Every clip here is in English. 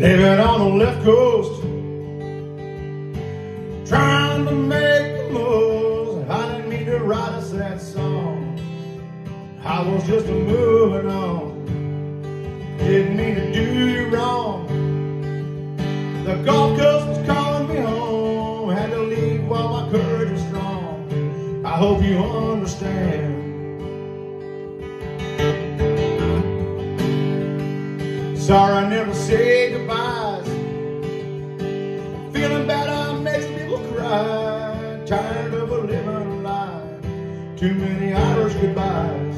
the left coast. Trying to make the most. I didn't mean to write us that song. I was just moving on. Didn't mean to do you wrong. The Gulf Coast was calling me home. Had to leave while my courage was strong. I hope you understand. Sorry I never say goodbyes. Feeling bad, I makes people cry. Tired of a living lie. Too many Irish goodbyes.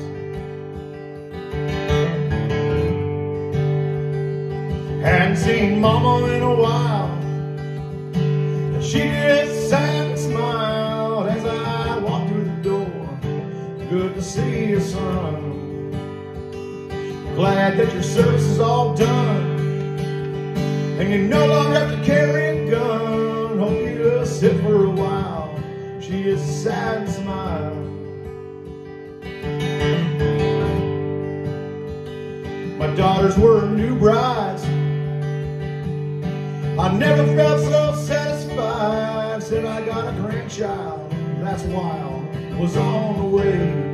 Hadn't seen Mama in a while. And She just sat and smiled as I walked through the door. Good to see you, son. Glad that your service is all done. And you no longer have to carry a gun. Hope you just sit for a while. She just sat and smiled. My daughters were new brides. I never felt so satisfied. Said I got a grandchild. That's wild. Was on the way.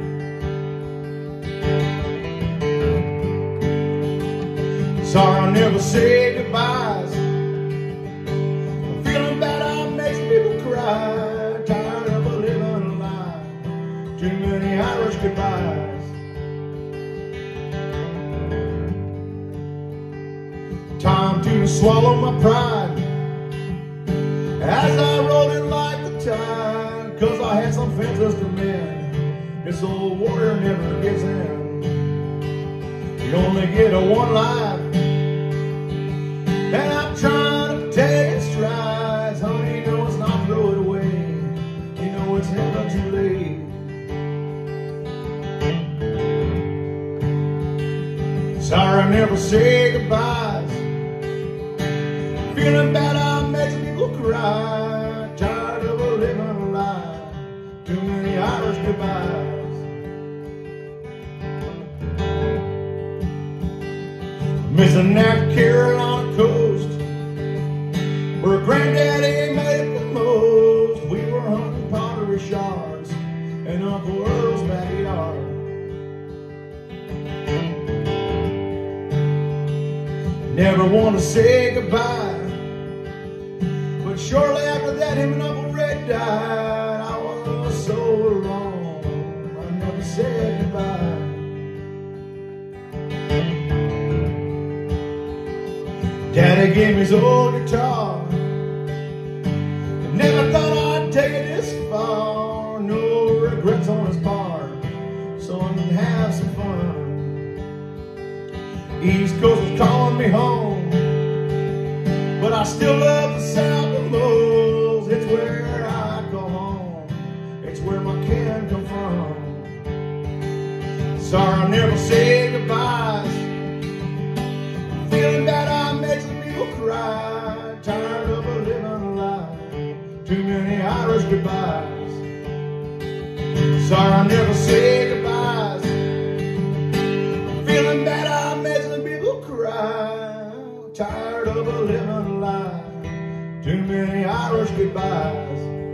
Sorry I never say goodbyes. I'm feeling bad, I makes people cry. Tired of a living lie. Too many Irish goodbyes. Time to swallow my pride. As I rolled in like the tide. Cause I had some fences to mend. This old warrior never gives in. You only get a one life. And I'm trying to take it strides. Honey, no, it's not throw it away. You know it's never too late. Sorry I never say goodbyes. Feeling bad, I make people cry. Tired of a living lie. Too many Irish goodbyes. Missing that Carolina Where granddaddy made the most. We were hunting pottery shards In Uncle Earl's backyard. Never want to say goodbye But shortly after that him and Uncle Red died. I was so alone I never said goodbye. Daddy gave me his old guitar. Have some fun. East Coast is calling me home, but I still love the South the most. It's where I go home. It's where my kin come from. Sorry I never say goodbyes. Feeling bad, I make some people cry. Tired of a living lie. Too many Irish goodbyes. Sorry I never said feeling that I'm making people cry. Tired of a living lie. Too many Irish goodbyes.